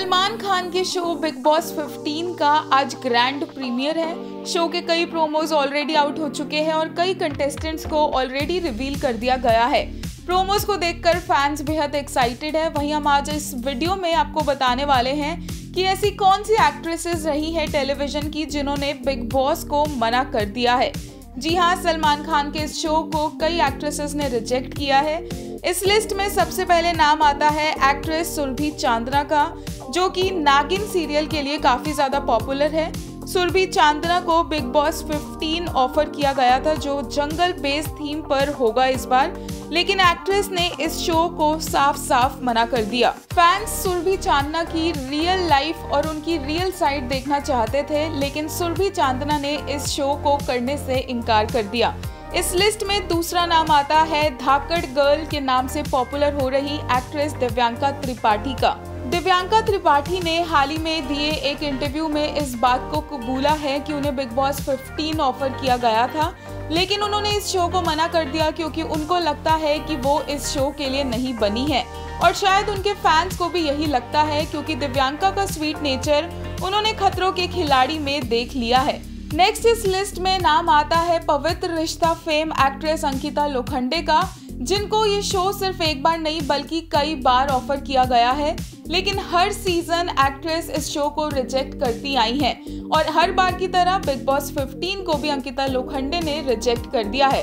सलमान खान के show big boss 15 का आज ग्रैंड प्रीमियर है। शो के कई प्रोमोज ऑलरेडी आउट हो चुके हैं और कई कंटेस्टेंट्स को ऑलरेडी रिवील कर दिया गया है। प्रोमोज को देखकर फैंस बेहद एक्साइटेड है। वहीं हम आज इस वीडियो में आपको बताने वाले हैं कि ऐसी कौन सी एक्ट्रेसेस रही है टेलीविज़न की जिन्होंने बिग बॉस को मना कर दिया है। जी हाँ सलमान खान के इस शो को कई एक्ट्रेसेस ने रिजेक्ट किया है। इस लिस्ट में सबसे पहले नाम आता है एक्ट्रेस सुरभि चांदना का, जो कि नागिन सीरियल के लिए काफ़ी ज़्यादा पॉपुलर है। सुरभि चांदना को बिग बॉस 15 ऑफ़र किया गया था, जो जंगल बेस थीम पर होगा इस बार, लेकिन एक्ट्रेस ने इस शो को साफ़ साफ़ मना कर दिया। फैंस सुरभि चांदना की रियल लाइफ और उनकी रियल साइड देखना चाहते थे, लेकिन सुरभि चांदना ने इस शो को करने से इनकार कर दिया। इस लिस्ट में दूसरा नाम आता है धाकड़ गर्ल के नाम से पॉपुलर हो रही एक्ट्रेस दिव्यांका त्रिपाठी का। दिव्यांका त्रिपाठी ने हाल ही में दिए एक इंटरव्यू में इस बात को कबूला है कि उन्हें बिग बॉस 15 ऑफ़र किया गया था, लेकिन उन्होंने इस शो को मना कर दिया क्योंकि उनको लगता है कि वो इस शो के लिए नहीं बनी है। और शायद उनके फैंस को भी यही लगता है क्योंकि दिव्यांका का स्वीट नेचर उन्होंने खतरों के खिलाड़ी में देख लिया है। नेक्स्ट इस लिस्ट में नाम आता है पवित्र रिश्ता फेम एक्ट्रेस अंकिता लोखंडे का, जिनको ये शो सिर्फ़ एक बार नहीं, बल्कि कई बार ऑफ़र किया गया है। लेकिन हर सीज़न एक्ट्रेस इस शो को रिजेक्ट करती आई हैं। और हर बार की तरह बिग बॉस 15 को भी अंकिता लोखंडे ने रिजेक्ट कर दिया है।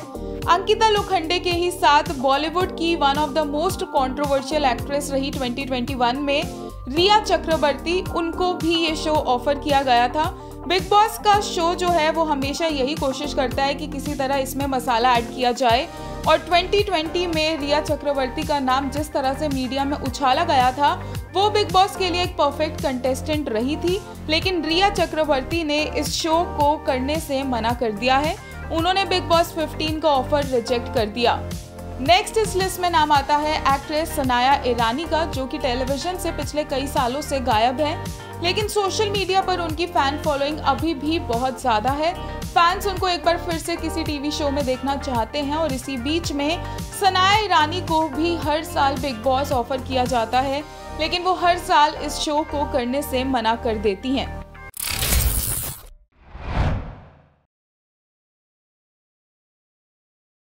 अंकिता लोखंडे के ही साथ बॉलीवुड की one of the most controversial actress रही 2021 में, रिया चक्रवर्ती, उनको भी ये शो ऑफ़र किया गया था। बिग बॉस का शो जो है, वो हमेशा यही कोशिश करता है कि किसी तरह इसमें मसाला ऐड किया जाए। और 2020 में रिया चक्रवर्ती का नाम जिस तरह से मीडिया में उछाला गया था, वो बिग बॉस के लिए एक परफेक्ट कंटेस्टेंट रही थी। लेकिन रिया चक्रवर्ती ने इस शो को करने से मना कर दिया है। उन्होंने बिग बॉस 15 का ऑफ़र रिजेक्ट कर दिया। नेक्स्ट इस लिस्ट में नाम आता है एक्ट्रेस सनाया ईरानी का, जो कि टेलीविज़न से पिछले कई सालों से गायब है। लेकिन सोशल मीडिया पर उनकी फ़ैन फॉलोइंग अभी भी बहुत ज़्यादा है। फैंस उनको एक बार फिर से किसी टीवी शो में देखना चाहते हैं और इसी बीच में सनाया ईरानी को भी हर साल बिग बॉस ऑफ़र किया जाता है। लेकिन वो हर साल इस शो को करने से मना कर देती हैं।